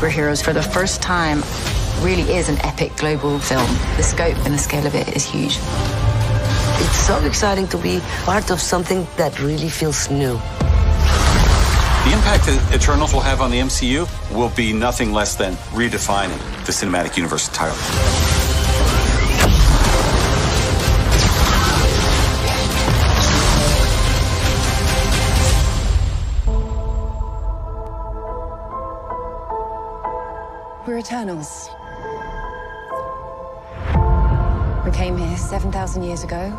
superheroes for the first time really is an epic global film. The scope and the scale of it is huge. It's so exciting to be part of something that really feels new. The impact that Eternals will have on the MCU will be nothing less than redefining the cinematic universe entirely. We're Eternals. We came here 7,000 years ago.